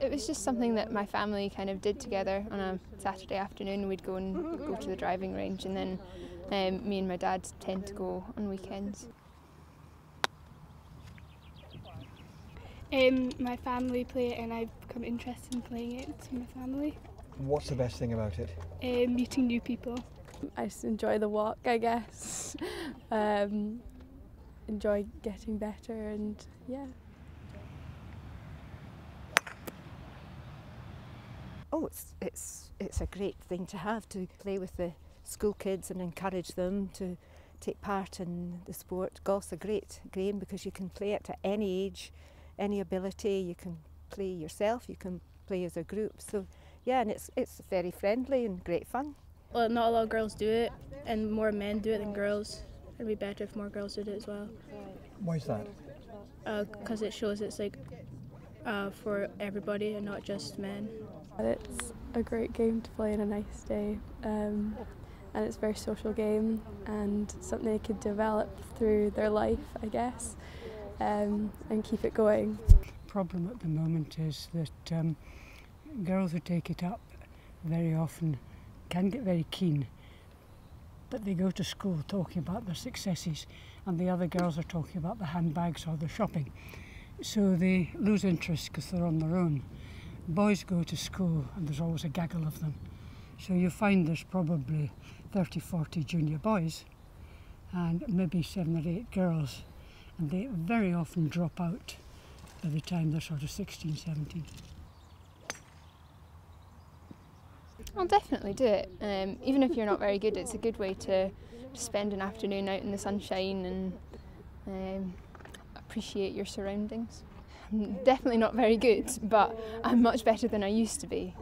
it was just something that my family kind of did together on a Saturday afternoon. We'd go and go to the driving range, and then um, me and my dad tend to go on weekends. Um, my family play it and I've become interested in playing it with my family. What's the best thing about it? Um, meeting new people. I just enjoy the walk, I guess. um, enjoy getting better and yeah. Oh, it's it's it's a great thing to have to play with the school kids and encourage them to take part in the sport. Golf's a great game because you can play it at any age, any ability. You can play yourself, you can play as a group. So yeah, and it's it's very friendly and great fun. Well, not a lot of girls do it, and more men do it than girls. It'd be better if more girls did it as well. Why is that? Because uh, it shows it's like uh, for everybody and not just men. It's a great game to play on a nice day, um, and it's a very social game and something they could develop through their life, I guess, um, and keep it going. Problem at the moment is that um, girls who take it up very often can get very keen, but they go to school talking about their successes, and the other girls are talking about the handbags or the shopping. So they lose interest because they're on their own. Boys go to school and there's always a gaggle of them. So you find there's probably 30, 40 junior boys and maybe seven or eight girls. And they very often drop out by the time they're sort of 16, 17. I'll definitely do it. Um, even if you're not very good, it's a good way to spend an afternoon out in the sunshine and um, appreciate your surroundings. I'm definitely not very good, but I'm much better than I used to be.